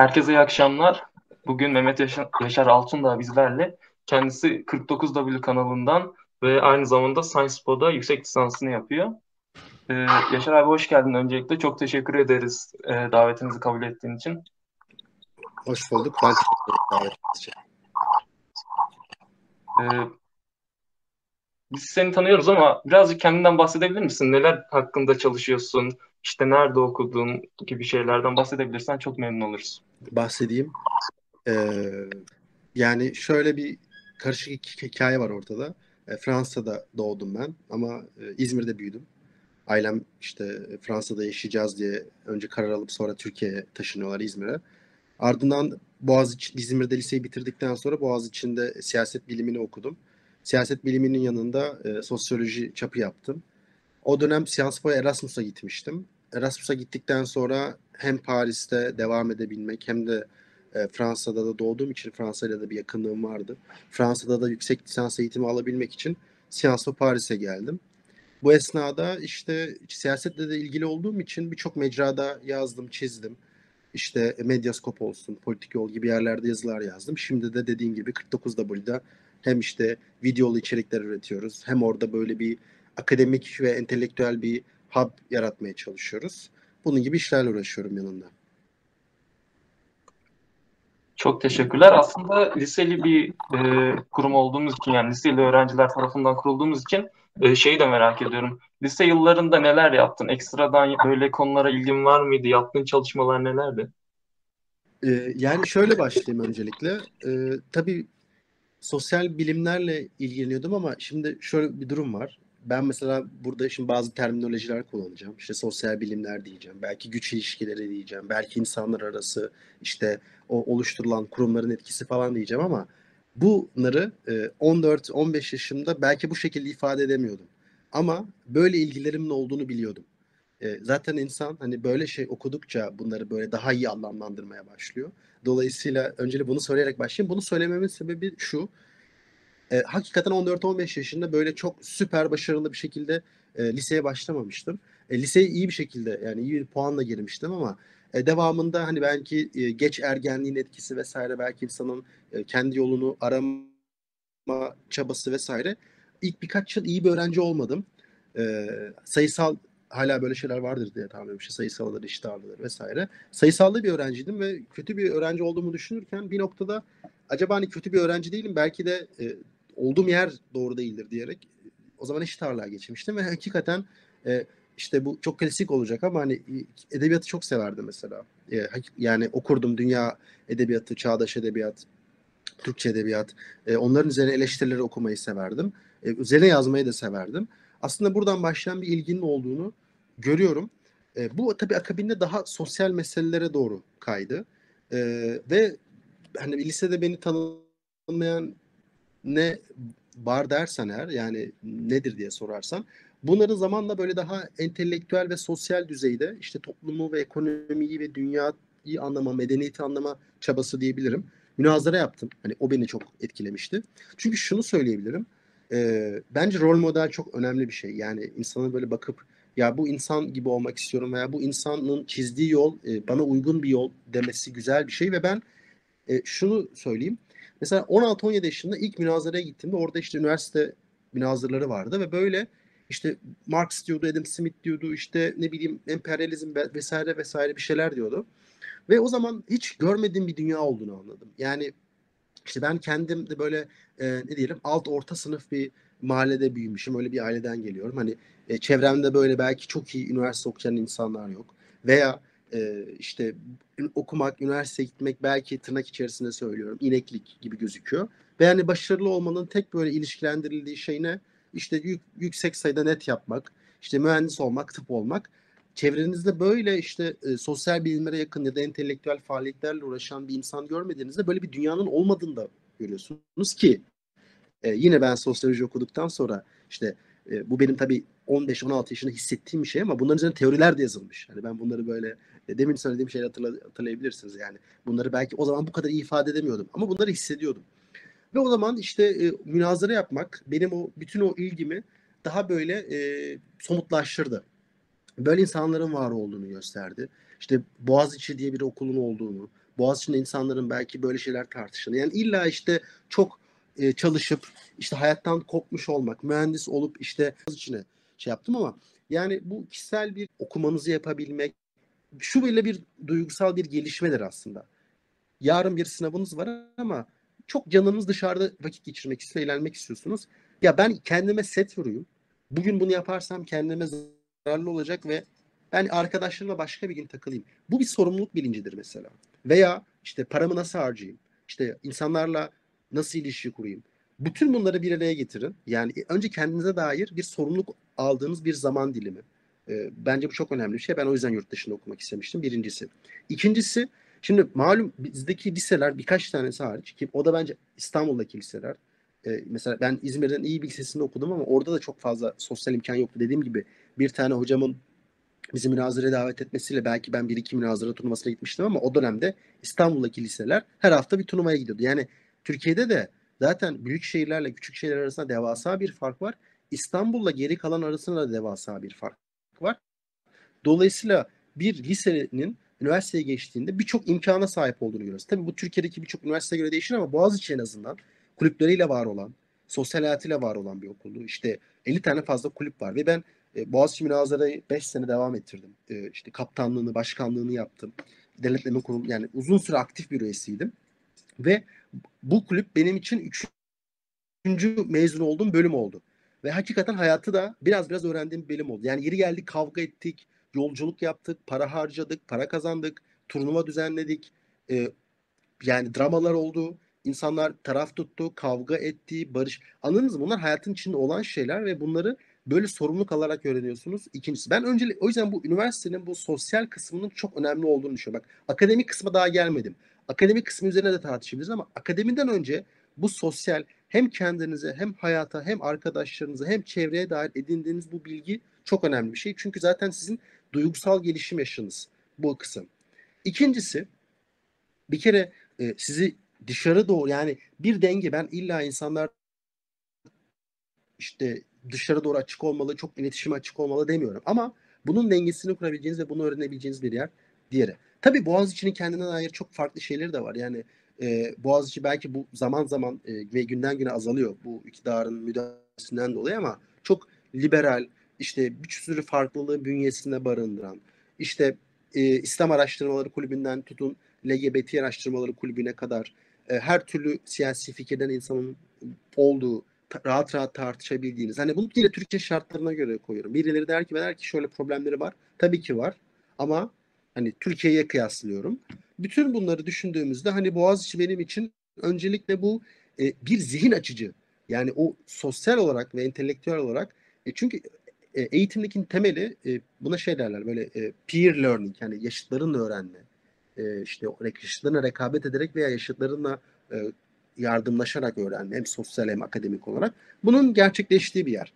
Herkese iyi akşamlar. Bugün Mehmet Yaşar, Yaşar Altundağ bizlerle. Kendisi 49W kanalından ve aynı zamanda SciencePo'da yüksek lisansını yapıyor. Ee, Yaşar abi hoş geldin öncelikle. Çok teşekkür ederiz e, davetinizi kabul ettiğin için. Hoş bulduk. Ben teşekkür ederim davetiniz için. Ee, biz seni tanıyoruz ama birazcık kendinden bahsedebilir misin? Neler hakkında çalışıyorsun? İşte nerede okudun gibi şeylerden bahsedebilirsen çok memnun oluruz. Bahsedeyim. Ee, yani şöyle bir karışık hikaye var ortada. E, Fransa'da doğdum ben ama e, İzmir'de büyüdüm. Ailem işte Fransa'da yaşayacağız diye önce karar alıp sonra Türkiye'ye taşınıyorlar İzmir'e. Ardından Boğaziçi, İzmir'de liseyi bitirdikten sonra Boğaziçi'nde siyaset bilimini okudum. Siyaset biliminin yanında e, sosyoloji çapı yaptım. O dönem Sciences Po Erasmus'a gitmiştim. Erasmus'a gittikten sonra hem Paris'te devam edebilmek hem de e, Fransa'da da doğduğum için Fransa'yla da bir yakınlığım vardı. Fransa'da da yüksek lisans eğitimi alabilmek için Sciences Paris'e geldim. Bu esnada işte siyasetle de ilgili olduğum için birçok mecrada yazdım, çizdim. İşte Medyaskop olsun, Politik Yol gibi yerlerde yazılar yazdım. Şimdi de dediğim gibi 49W'da hem işte videolu içerikler üretiyoruz hem orada böyle bir akademik ve entelektüel bir hub yaratmaya çalışıyoruz. Bunun gibi işlerle uğraşıyorum yanında. Çok teşekkürler. Aslında liseli bir e, kurum olduğumuz için yani liseli öğrenciler tarafından kurulduğumuz için e, şeyi de merak ediyorum. Lise yıllarında neler yaptın? Ekstradan böyle konulara ilgin var mıydı? Yaptığın çalışmalar nelerdi? Ee, yani şöyle başlayayım öncelikle. Ee, tabii sosyal bilimlerle ilgileniyordum ama şimdi şöyle bir durum var. Ben mesela burada şimdi bazı terminolojiler kullanacağım. İşte sosyal bilimler diyeceğim. Belki güç ilişkileri diyeceğim. Belki insanlar arası işte o oluşturulan kurumların etkisi falan diyeceğim ama bunları 14-15 e, yaşımda belki bu şekilde ifade edemiyordum. Ama böyle ilgilerimin olduğunu biliyordum. E, zaten insan hani böyle şey okudukça bunları böyle daha iyi anlamlandırmaya başlıyor. Dolayısıyla öncelikle bunu söyleyerek başlayayım. Bunu söylememin sebebi şu. E, hakikaten 14-15 yaşında böyle çok süper başarılı bir şekilde e, liseye başlamamıştım. E, liseye iyi bir şekilde yani iyi bir puanla girmiştim ama e, devamında hani belki e, geç ergenliğin etkisi vesaire belki insanın e, kendi yolunu arama çabası vesaire ilk birkaç yıl iyi bir öğrenci olmadım. E, sayısal hala böyle şeyler vardır diye tahmin. İşte sayısal alır, eşit ağırlıdır vesaire. Sayısallı bir öğrenciydim ve kötü bir öğrenci olduğumu düşünürken bir noktada acaba hani kötü bir öğrenci değilim belki de e, olduğum yer doğru değildir diyerek o zaman eşit ağırlığa geçmiştim ve hakikaten e, işte bu çok klasik olacak ama hani edebiyatı çok severdim mesela. E, yani okurdum dünya edebiyatı, çağdaş edebiyat, Türkçe edebiyat. E, onların üzerine eleştirileri okumayı severdim. E, üzerine yazmayı da severdim. Aslında buradan başlayan bir ilginin olduğunu görüyorum. E, bu tabii akabinde daha sosyal meselelere doğru kaydı. E, ve hani lisede beni tanımayan ne var dersen eğer yani nedir diye sorarsan bunların zamanla böyle daha entelektüel ve sosyal düzeyde işte toplumu ve ekonomiyi ve dünyayı anlama, medeniyeti anlama çabası diyebilirim. Münazara yaptım. Hani o beni çok etkilemişti. Çünkü şunu söyleyebilirim. E, bence rol model çok önemli bir şey. Yani insana böyle bakıp ya bu insan gibi olmak istiyorum veya bu insanın çizdiği yol e, bana uygun bir yol demesi güzel bir şey ve ben e, şunu söyleyeyim. Mesela 16-17 yaşında ilk münazaraya gittiğimde orada işte üniversite münazırları vardı ve böyle işte Marx diyordu, Adam Smith diyordu, işte ne bileyim emperyalizm vesaire vesaire bir şeyler diyordu. Ve o zaman hiç görmediğim bir dünya olduğunu anladım. Yani işte ben kendim de böyle e, ne diyelim alt orta sınıf bir mahallede büyümüşüm. Öyle bir aileden geliyorum. Hani e, çevremde böyle belki çok iyi üniversite okuyan insanlar yok. Veya e, işte okumak, üniversiteye gitmek belki tırnak içerisinde söylüyorum ineklik gibi gözüküyor. Ve yani başarılı olmanın tek böyle ilişkilendirildiği şey ne? İşte yük, yüksek sayıda net yapmak, işte mühendis olmak, tıp olmak. Çevrenizde böyle işte e, sosyal bilimlere yakın ya da entelektüel faaliyetlerle uğraşan bir insan görmediğinizde böyle bir dünyanın olmadığını da görüyorsunuz ki e, yine ben sosyoloji okuduktan sonra işte e, bu benim tabii 15-16 yaşında hissettiğim bir şey ama bunların üzerine teoriler de yazılmış. Hani ben bunları böyle demin söylediğim hatırla, hatırlayabilirsiniz yani. Bunları belki o zaman bu kadar ifade edemiyordum ama bunları hissediyordum. Ve o zaman işte e, münazara yapmak benim o bütün o ilgimi daha böyle e, somutlaştırdı. Böyle insanların var olduğunu gösterdi. İşte Boğaziçi diye bir okulun olduğunu, Boğaziçi'nde insanların belki böyle şeyler tartıştığını. Yani illa işte çok e, çalışıp işte hayattan kopmuş olmak, mühendis olup işte içine şey yaptım ama yani bu kişisel bir okumanızı yapabilmek şu böyle bir duygusal bir gelişmedir aslında. Yarın bir sınavınız var ama çok canınız dışarıda vakit geçirmek istiyor, eğlenmek istiyorsunuz. Ya ben kendime set vuruyum. Bugün bunu yaparsam kendime zararlı olacak ve ben arkadaşlarımla başka bir gün takılayım. Bu bir sorumluluk bilincidir mesela. Veya işte paramı nasıl harcayayım? İşte insanlarla nasıl ilişki kurayım? Bütün bunları bir araya getirin. Yani önce kendinize dair bir sorumluluk aldığınız bir zaman dilimi. E, bence bu çok önemli bir şey. Ben o yüzden yurt dışında okumak istemiştim. Birincisi. İkincisi, şimdi malum bizdeki liseler birkaç tanesi hariç ki o da bence İstanbul'daki liseler. E, mesela ben İzmir'den iyi bir lisesinde okudum ama orada da çok fazla sosyal imkan yoktu. Dediğim gibi bir tane hocamın bizi münazara davet etmesiyle belki ben bir iki münazara turnuvasına gitmiştim ama o dönemde İstanbul'daki liseler her hafta bir turnuvaya gidiyordu. Yani Türkiye'de de zaten büyük şehirlerle küçük şehirler arasında devasa bir fark var. İstanbul'la geri kalan arasında da devasa bir fark var. Dolayısıyla bir lisenin üniversiteye geçtiğinde birçok imkana sahip olduğunu görüyoruz. Tabii bu Türkiye'deki birçok üniversiteye göre değişir ama Boğaziçi en azından kulüpleriyle var olan, sosyal hayatıyla var olan bir okuldu. İşte 50 tane fazla kulüp var ve ben e, Boğaziçi Münazara'yı 5 sene devam ettirdim. E, işte kaptanlığını, başkanlığını yaptım. Denetleme kurum yani uzun süre aktif bir üyesiydim. Ve bu kulüp benim için üçüncü mezun olduğum bölüm oldu. Ve hakikaten hayatı da biraz biraz öğrendiğim bir bölüm oldu. Yani yeri geldik kavga ettik, yolculuk yaptık, para harcadık, para kazandık, turnuva düzenledik. E, yani dramalar oldu. İnsanlar taraf tuttu, kavga etti, barış. Anladınız mı? Bunlar hayatın içinde olan şeyler ve bunları böyle sorumluluk alarak öğreniyorsunuz. İkincisi ben önce o yüzden bu üniversitenin bu sosyal kısmının çok önemli olduğunu düşünüyorum. Bak akademik kısma daha gelmedim. Akademik kısmı üzerine de tartışabiliriz ama akademiden önce bu sosyal hem kendinize hem hayata hem arkadaşlarınıza hem çevreye dair edindiğiniz bu bilgi çok önemli bir şey. Çünkü zaten sizin duygusal gelişim yaşınız bu kısım. İkincisi bir kere e, sizi dışarı doğru yani bir denge ben illa insanlar işte dışarı doğru açık olmalı, çok iletişime açık olmalı demiyorum. Ama bunun dengesini kurabileceğiniz ve bunu öğrenebileceğiniz bir yer diğeri. Tabii Boğaziçi'nin kendine dair çok farklı şeyleri de var. Yani e, Boğaziçi belki bu zaman zaman e, ve günden güne azalıyor bu iktidarın müdahalesinden dolayı ama çok liberal, işte bir sürü farklılığı bünyesinde barındıran, işte e, İslam Araştırmaları Kulübü'nden tutun LGBT Araştırmaları Kulübü'ne kadar e, her türlü siyasi fikirden insanın olduğu, rahat rahat tartışabildiğiniz. Hani bunu yine Türkiye şartlarına göre koyuyorum. Birileri der ki der ki şöyle problemleri var. Tabii ki var. Ama hani Türkiye'ye kıyaslıyorum. Bütün bunları düşündüğümüzde hani Boğaziçi benim için öncelikle bu e, bir zihin açıcı. Yani o sosyal olarak ve entelektüel olarak e, çünkü e, eğitimdeki temeli e, buna şey derler böyle e, peer learning yani yaşıtlarınla öğrenme. E, işte yaşıtlarına rekabet ederek veya yaşıtlarınla e, yardımlaşarak öğrenme hem sosyal hem akademik olarak. Bunun gerçekleştiği bir yer.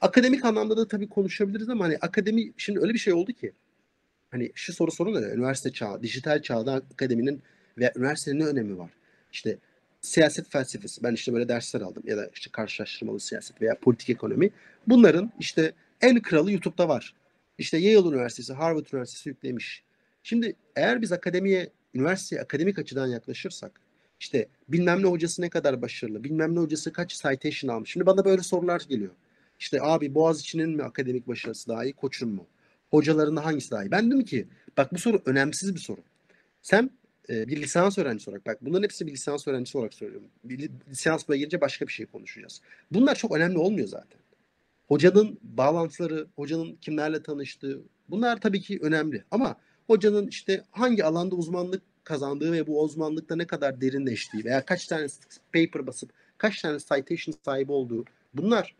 Akademik anlamda da tabii konuşabiliriz ama hani akademi şimdi öyle bir şey oldu ki hani şu soru sorun da üniversite çağı, dijital çağda akademinin ve üniversitenin ne önemi var? İşte siyaset felsefesi. Ben işte böyle dersler aldım ya da işte karşılaştırmalı siyaset veya politik ekonomi. Bunların işte en kralı YouTube'da var. İşte Yale Üniversitesi, Harvard Üniversitesi yüklemiş. Şimdi eğer biz akademiye, üniversiteye akademik açıdan yaklaşırsak işte bilmem ne hocası ne kadar başarılı, bilmem ne hocası kaç citation almış. Şimdi bana böyle sorular geliyor. İşte abi Boğaziçi'nin mi akademik başarısı daha iyi, koçun mu? Hocalarında hangisi daha iyi? Ben dedim ki bak bu soru önemsiz bir soru. Sen e, bir lisans öğrencisi olarak bak bunların hepsi bir lisans öğrencisi olarak söylüyorum. Bir lisans boya gelince başka bir şey konuşacağız. Bunlar çok önemli olmuyor zaten. Hocanın bağlantıları, hocanın kimlerle tanıştığı bunlar tabii ki önemli. Ama hocanın işte hangi alanda uzmanlık kazandığı ve bu uzmanlıkta ne kadar derinleştiği veya kaç tane paper basıp kaç tane citation sahibi olduğu bunlar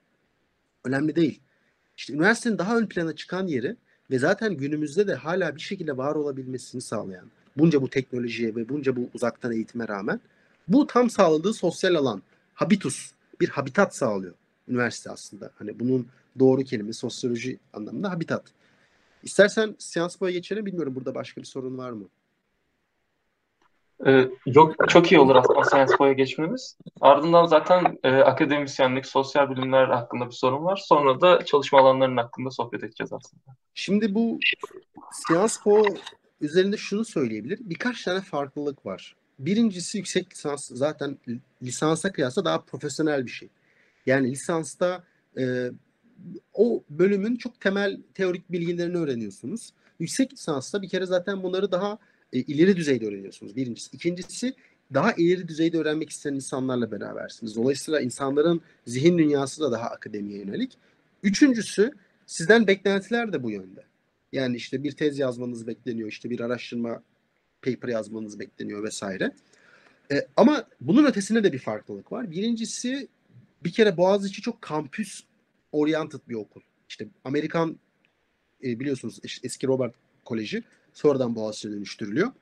önemli değil. İşte üniversitenin daha ön plana çıkan yeri ve zaten günümüzde de hala bir şekilde var olabilmesini sağlayan bunca bu teknolojiye ve bunca bu uzaktan eğitime rağmen bu tam sağladığı sosyal alan habitus bir habitat sağlıyor üniversite aslında. Hani bunun doğru kelime sosyoloji anlamında habitat. İstersen seans boya geçelim. Bilmiyorum burada başka bir sorun var mı? Ee, yok çok iyi olur aslında Science Boy'a geçmemiz. Ardından zaten e, akademisyenlik, sosyal bilimler hakkında bir sorun var. Sonra da çalışma alanlarının hakkında sohbet edeceğiz aslında. Şimdi bu Science Boy üzerinde şunu söyleyebilir. Birkaç tane farklılık var. Birincisi yüksek lisans zaten lisansa kıyasla daha profesyonel bir şey. Yani lisansta e, o bölümün çok temel teorik bilgilerini öğreniyorsunuz. Yüksek lisansta bir kere zaten bunları daha e, ileri düzeyde öğreniyorsunuz. Birincisi. İkincisi daha ileri düzeyde öğrenmek isteyen insanlarla berabersiniz. Dolayısıyla insanların zihin dünyası da daha akademiye yönelik. Üçüncüsü sizden beklentiler de bu yönde. Yani işte bir tez yazmanız bekleniyor, işte bir araştırma paper yazmanız bekleniyor vesaire. E, ama bunun ötesinde de bir farklılık var. Birincisi bir kere Boğaziçi çok kampüs oriented bir okul. İşte Amerikan e, biliyorsunuz eski Robert Koleji sonradan Boğaziçi'ne dönüştürülüyor.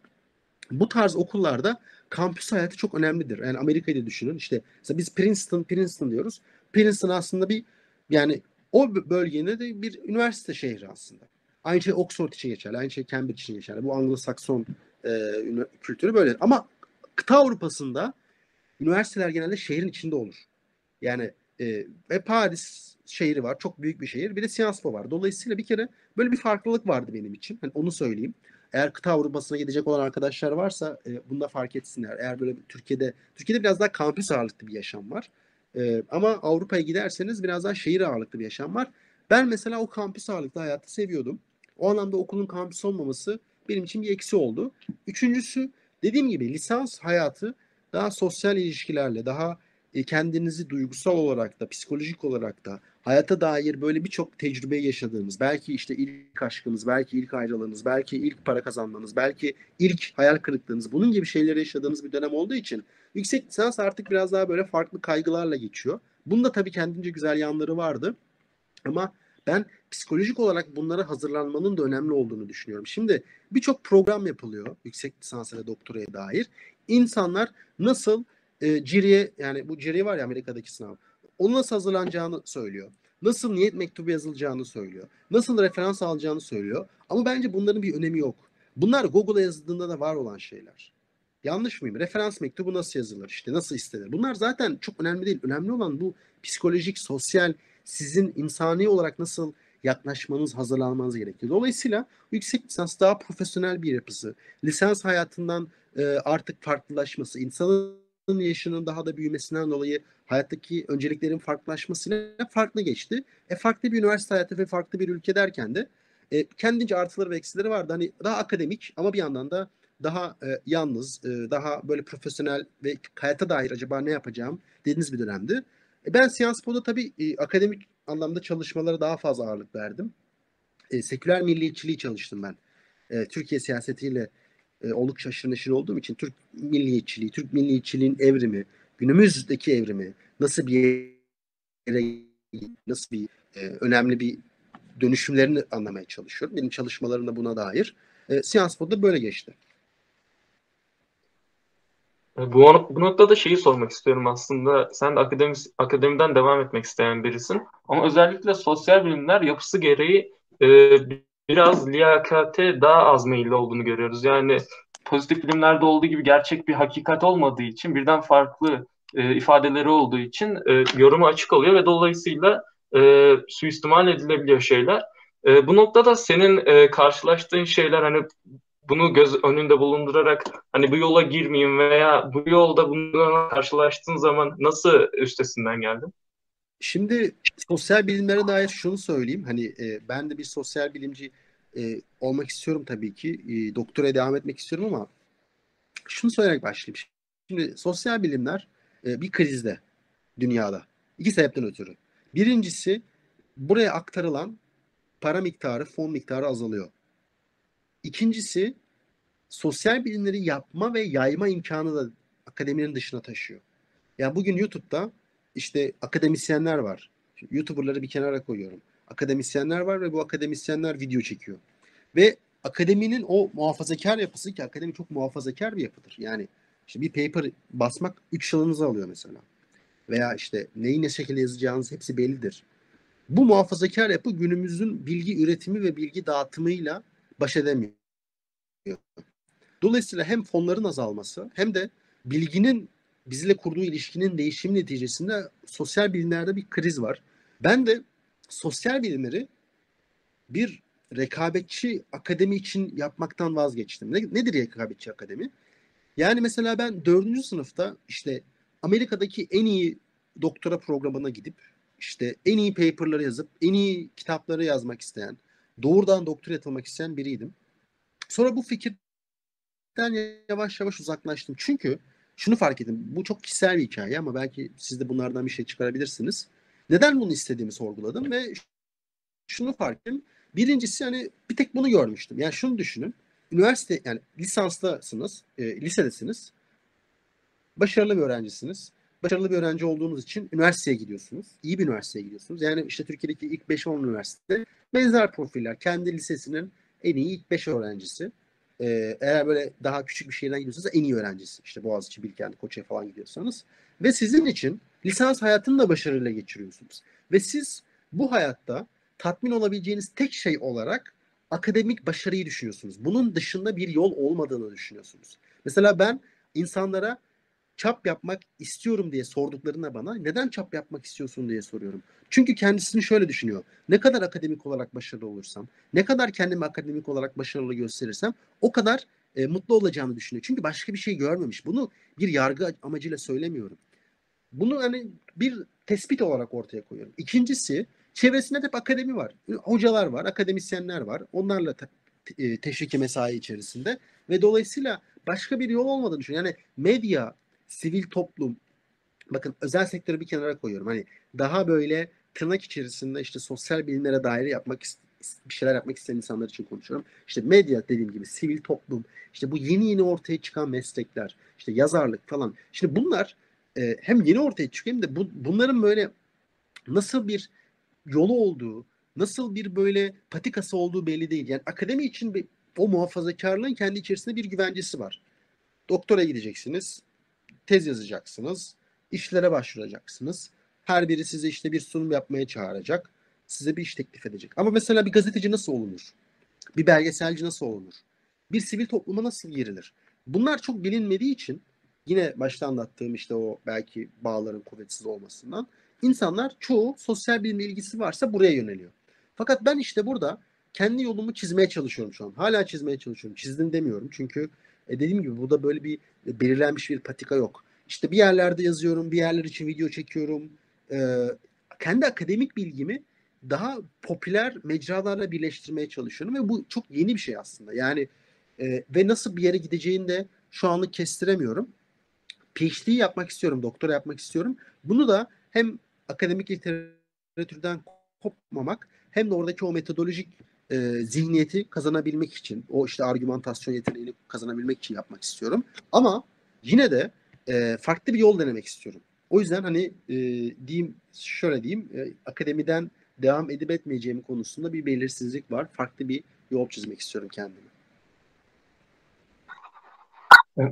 Bu tarz okullarda kampüs hayatı çok önemlidir. Yani Amerika'yı da düşünün. İşte biz Princeton, Princeton diyoruz. Princeton aslında bir yani o bölgenin de bir üniversite şehri aslında. Aynı şey Oxford için geçerli. Aynı şey Cambridge için geçerli. Bu Anglo-Sakson e, kültürü böyle. Ama kıta Avrupa'sında üniversiteler genelde şehrin içinde olur. Yani e, ve Paris şehri var. Çok büyük bir şehir. Bir de Sciences var. Dolayısıyla bir kere böyle bir farklılık vardı benim için. Hani onu söyleyeyim. Eğer kıta Avrupa'sına gidecek olan arkadaşlar varsa e, bunu da fark etsinler. Eğer böyle Türkiye'de Türkiye'de biraz daha kampüs ağırlıklı bir yaşam var. E, ama Avrupa'ya giderseniz biraz daha şehir ağırlıklı bir yaşam var. Ben mesela o kampüs ağırlıklı hayatı seviyordum. O anlamda okulun kampüs olmaması benim için bir eksi oldu. Üçüncüsü dediğim gibi lisans hayatı daha sosyal ilişkilerle, daha e, kendinizi duygusal olarak da, psikolojik olarak da hayata dair böyle birçok tecrübe yaşadığınız, belki işte ilk aşkınız, belki ilk ayrılığınız, belki ilk para kazanmanız, belki ilk hayal kırıklığınız, bunun gibi şeyleri yaşadığınız bir dönem olduğu için yüksek lisans artık biraz daha böyle farklı kaygılarla geçiyor. Bunda tabii kendince güzel yanları vardı. Ama ben psikolojik olarak bunlara hazırlanmanın da önemli olduğunu düşünüyorum. Şimdi birçok program yapılıyor yüksek lisans ve doktoraya dair. İnsanlar nasıl e, CIRI'ye yani bu CIRI var ya Amerika'daki sınav. Onu nasıl hazırlanacağını söylüyor. Nasıl niyet mektubu yazılacağını söylüyor. Nasıl referans alacağını söylüyor. Ama bence bunların bir önemi yok. Bunlar Google'a yazıldığında da var olan şeyler. Yanlış mıyım? Referans mektubu nasıl yazılır? İşte nasıl istenir? Bunlar zaten çok önemli değil. Önemli olan bu psikolojik, sosyal, sizin insani olarak nasıl yaklaşmanız, hazırlanmanız gerekiyor. Dolayısıyla yüksek lisans daha profesyonel bir yapısı. Lisans hayatından e, artık farklılaşması, insanın yaşının daha da büyümesinden dolayı hayattaki önceliklerin farklılaşmasıyla farklı geçti. E farklı bir üniversite hayatı ve farklı bir ülke derken de e, kendince artıları ve eksileri vardı. Hani daha akademik ama bir yandan da daha e, yalnız, e, daha böyle profesyonel ve hayata dair acaba ne yapacağım dediğiniz bir dönemdi. E, ben Siyanspo'da tabii e, akademik anlamda çalışmalara daha fazla ağırlık verdim. E, seküler milliyetçiliği çalıştım ben. E, Türkiye siyasetiyle e, oldukça aşırı neşir olduğum için Türk milliyetçiliği, Türk milliyetçiliğin evrimi, günümüzdeki evrimi nasıl bir yere nasıl bir e, önemli bir dönüşümlerini anlamaya çalışıyorum. Benim çalışmalarım da buna dair. E, Siyanspo'da böyle geçti. Bu, bu noktada şeyi sormak istiyorum aslında. Sen de akademi, akademiden devam etmek isteyen birisin. Ama özellikle sosyal bilimler yapısı gereği e, biraz liyakate daha az meyilli olduğunu görüyoruz. Yani pozitif bilimlerde olduğu gibi gerçek bir hakikat olmadığı için birden farklı e, ifadeleri olduğu için e, yoruma açık oluyor ve dolayısıyla e, suistimal edilebiliyor şeyler. E, bu noktada senin e, karşılaştığın şeyler hani bunu göz önünde bulundurarak hani bu yola girmeyeyim veya bu yolda bununla karşılaştığın zaman nasıl üstesinden geldin? Şimdi sosyal bilimlere dair şunu söyleyeyim. Hani e, ben de bir sosyal bilimci e, olmak istiyorum tabii ki. E, doktora devam etmek istiyorum ama şunu söyleyerek başlayayım. Şimdi sosyal bilimler e, bir krizde dünyada. İki sebepten ötürü. Birincisi buraya aktarılan para miktarı, fon miktarı azalıyor. İkincisi sosyal bilimleri yapma ve yayma imkanı da akademinin dışına taşıyor. Yani bugün YouTube'da işte akademisyenler var. Şimdi YouTuber'ları bir kenara koyuyorum. Akademisyenler var ve bu akademisyenler video çekiyor. Ve akademinin o muhafazakar yapısı ki akademi çok muhafazakar bir yapıdır. Yani işte bir paper basmak 3 yılınızı alıyor mesela. Veya işte neyi ne şekilde yazacağınız hepsi bellidir. Bu muhafazakar yapı günümüzün bilgi üretimi ve bilgi dağıtımıyla baş edemiyor. Dolayısıyla hem fonların azalması hem de bilginin bizle kurduğu ilişkinin değişimi neticesinde sosyal bilimlerde bir kriz var. Ben de sosyal bilimleri bir rekabetçi akademi için yapmaktan vazgeçtim. Ne, nedir rekabetçi akademi? Yani mesela ben dördüncü sınıfta işte Amerika'daki en iyi doktora programına gidip işte en iyi paperları yazıp en iyi kitapları yazmak isteyen, doğrudan doktora atılmak isteyen biriydim. Sonra bu fikirden yavaş yavaş uzaklaştım. Çünkü şunu fark ettim. Bu çok kişisel bir hikaye ama belki siz de bunlardan bir şey çıkarabilirsiniz. Neden bunu istediğimi sorguladım ve şunu fark ettim. Birincisi hani bir tek bunu görmüştüm. Yani şunu düşünün. Üniversite yani lisanstasınız, e, lisedesiniz. Başarılı bir öğrencisiniz. Başarılı bir öğrenci olduğunuz için üniversiteye gidiyorsunuz. İyi bir üniversiteye gidiyorsunuz. Yani işte Türkiye'deki ilk 5-10 üniversite benzer profiller. Kendi lisesinin en iyi ilk 5 öğrencisi. Ee, eğer böyle daha küçük bir şehirden gidiyorsanız en iyi öğrencisi. İşte Boğaziçi, Bilkent, Koç'a falan gidiyorsanız. Ve sizin için lisans hayatını da başarıyla geçiriyorsunuz. Ve siz bu hayatta tatmin olabileceğiniz tek şey olarak akademik başarıyı düşünüyorsunuz. Bunun dışında bir yol olmadığını düşünüyorsunuz. Mesela ben insanlara çap yapmak istiyorum diye sorduklarına bana neden çap yapmak istiyorsun diye soruyorum. Çünkü kendisini şöyle düşünüyor. Ne kadar akademik olarak başarılı olursam, ne kadar kendimi akademik olarak başarılı gösterirsem o kadar e, mutlu olacağını düşünüyor. Çünkü başka bir şey görmemiş. Bunu bir yargı amacıyla söylemiyorum. Bunu hani bir tespit olarak ortaya koyuyorum. İkincisi çevresinde hep akademi var. Hocalar var, akademisyenler var. Onlarla te- e, teşviki mesai içerisinde ve dolayısıyla başka bir yol olmadığını düşünüyorum. Yani medya, sivil toplum, bakın özel sektörü bir kenara koyuyorum. Hani daha böyle tırnak içerisinde işte sosyal bilimlere dair yapmak bir şeyler yapmak isteyen insanlar için konuşuyorum. İşte medya dediğim gibi sivil toplum, işte bu yeni yeni ortaya çıkan meslekler, işte yazarlık falan. Şimdi bunlar e, hem yeni ortaya çıkıyor hem de bu, bunların böyle nasıl bir yolu olduğu, nasıl bir böyle patikası olduğu belli değil. Yani akademi için bir, o muhafazakarlığın kendi içerisinde bir güvencesi var. Doktora gideceksiniz, tez yazacaksınız, işlere başvuracaksınız. Her biri size işte bir sunum yapmaya çağıracak. Size bir iş teklif edecek. Ama mesela bir gazeteci nasıl olunur? Bir belgeselci nasıl olunur? Bir sivil topluma nasıl girilir? Bunlar çok bilinmediği için yine başta anlattığım işte o belki bağların kuvvetsiz olmasından insanlar çoğu sosyal bilimle ilgisi varsa buraya yöneliyor. Fakat ben işte burada kendi yolumu çizmeye çalışıyorum şu an. Hala çizmeye çalışıyorum. Çizdim demiyorum çünkü e dediğim gibi burada böyle bir belirlenmiş bir patika yok. İşte bir yerlerde yazıyorum, bir yerler için video çekiyorum. Ee, kendi akademik bilgimi daha popüler mecralarla birleştirmeye çalışıyorum ve bu çok yeni bir şey aslında. Yani e, ve nasıl bir yere gideceğini de şu anlık kestiremiyorum. PhD yapmak istiyorum, doktora yapmak istiyorum. Bunu da hem akademik literatürden kopmamak hem de oradaki o metodolojik e, zihniyeti kazanabilmek için, o işte argümantasyon yeteneğini kazanabilmek için yapmak istiyorum. Ama yine de e, farklı bir yol denemek istiyorum. O yüzden hani e, diyeyim şöyle diyeyim e, akademiden devam edip etmeyeceğim konusunda bir belirsizlik var. Farklı bir yol çizmek istiyorum kendime.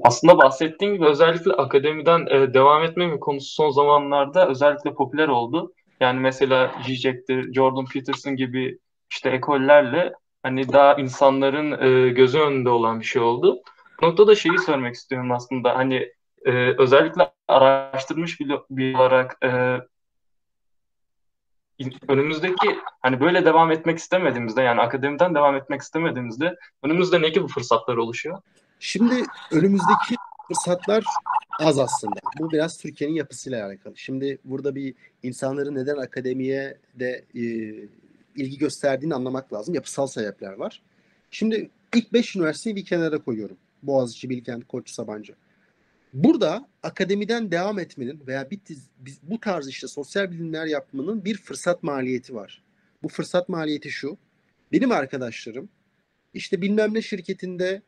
Aslında bahsettiğim gibi özellikle akademiden e, devam etme konusu son zamanlarda özellikle popüler oldu. Yani mesela Zizek'tir, Jordan Peterson gibi işte ekollerle hani daha insanların e, gözü önünde olan bir şey oldu. Bu noktada şeyi sormak istiyorum aslında hani e, özellikle araştırmış bir, olarak e, önümüzdeki hani böyle devam etmek istemediğimizde yani akademiden devam etmek istemediğimizde önümüzde ne gibi fırsatlar oluşuyor? Şimdi önümüzdeki fırsatlar az aslında. Bu biraz Türkiye'nin yapısıyla alakalı. Şimdi burada bir insanların neden akademiye de e, ilgi gösterdiğini anlamak lazım. Yapısal sebepler var. Şimdi ilk 5 üniversiteyi bir kenara koyuyorum. Boğaziçi, Bilkent, Koç, Sabancı. Burada akademiden devam etmenin veya bir, bu tarz işte sosyal bilimler yapmanın bir fırsat maliyeti var. Bu fırsat maliyeti şu. Benim arkadaşlarım işte bilmem ne şirketinde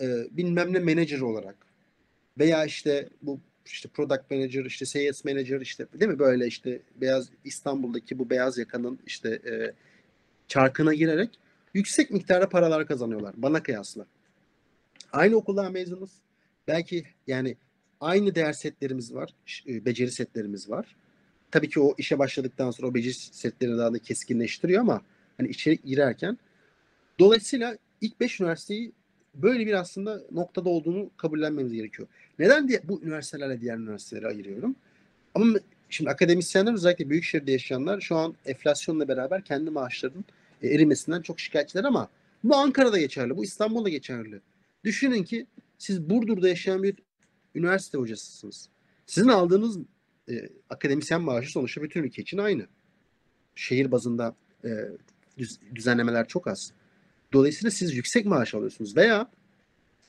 e, bilmem ne manager olarak veya işte bu işte product manager, işte sales manager işte değil mi böyle işte beyaz İstanbul'daki bu beyaz yakanın işte e, çarkına girerek yüksek miktarda paralar kazanıyorlar bana kıyasla. Aynı okuldan mezunuz. Belki yani aynı değer setlerimiz var, e, beceri setlerimiz var. Tabii ki o işe başladıktan sonra o beceri setlerini daha da keskinleştiriyor ama hani içeri girerken dolayısıyla ilk 5 üniversiteyi böyle bir aslında noktada olduğunu kabullenmemiz gerekiyor. Neden diye bu üniversitelerle diğer üniversiteleri ayırıyorum? Ama şimdi akademisyenler özellikle büyük şehirde yaşayanlar şu an enflasyonla beraber kendi maaşlarının e, erimesinden çok şikayetçiler ama bu Ankara'da geçerli, bu İstanbul'da geçerli. Düşünün ki siz Burdur'da yaşayan bir üniversite hocasısınız. Sizin aldığınız e, akademisyen maaşı sonuçta bütün ülke için aynı. Şehir bazında e, düz, düzenlemeler çok az. Dolayısıyla siz yüksek maaş alıyorsunuz veya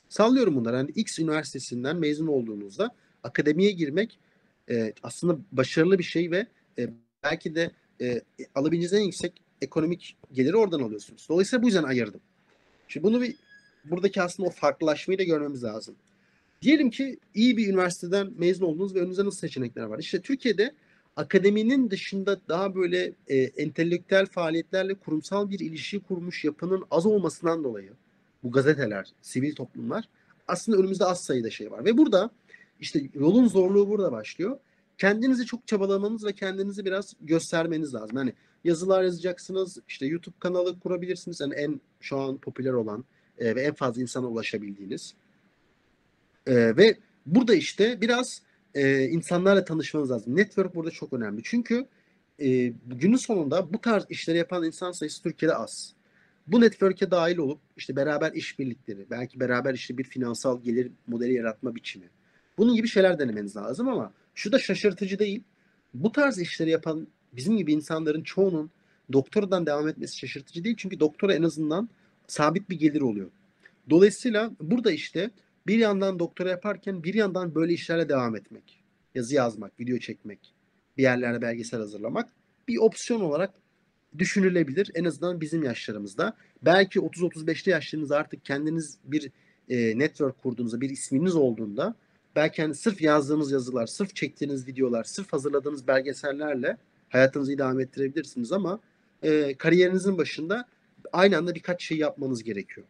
sallıyorum bunları. Yani X üniversitesinden mezun olduğunuzda akademiye girmek e, aslında başarılı bir şey ve e, belki de e, alabileceğiniz en yüksek ekonomik geliri oradan alıyorsunuz. Dolayısıyla bu yüzden ayırdım. Şimdi bunu bir buradaki aslında o farklılaşmayı da görmemiz lazım. Diyelim ki iyi bir üniversiteden mezun oldunuz ve önünüzde nasıl seçenekler var? İşte Türkiye'de akademinin dışında daha böyle e, entelektüel faaliyetlerle kurumsal bir ilişki kurmuş yapının az olmasından dolayı bu gazeteler, sivil toplumlar aslında önümüzde az sayıda şey var. Ve burada işte yolun zorluğu burada başlıyor. Kendinizi çok çabalamanız ve kendinizi biraz göstermeniz lazım. Yani yazılar yazacaksınız, işte YouTube kanalı kurabilirsiniz. Yani en şu an popüler olan e, ve en fazla insana ulaşabildiğiniz. E, ve burada işte biraz e, insanlarla tanışmanız lazım. Network burada çok önemli. Çünkü e, günün sonunda bu tarz işleri yapan insan sayısı Türkiye'de az. Bu network'e dahil olup işte beraber işbirlikleri, belki beraber işte bir finansal gelir modeli yaratma biçimi. Bunun gibi şeyler denemeniz lazım ama şu da şaşırtıcı değil. Bu tarz işleri yapan bizim gibi insanların çoğunun doktoradan devam etmesi şaşırtıcı değil. Çünkü doktora en azından sabit bir gelir oluyor. Dolayısıyla burada işte bir yandan doktora yaparken bir yandan böyle işlerle devam etmek. Yazı yazmak, video çekmek, bir yerlerde belgesel hazırlamak bir opsiyon olarak düşünülebilir. En azından bizim yaşlarımızda. Belki 30-35'li yaşlarınızda artık kendiniz bir e, network kurduğunuzda, bir isminiz olduğunda belki hani sırf yazdığınız yazılar, sırf çektiğiniz videolar, sırf hazırladığınız belgesellerle hayatınızı idame ettirebilirsiniz ama e, kariyerinizin başında aynı anda birkaç şey yapmanız gerekiyor.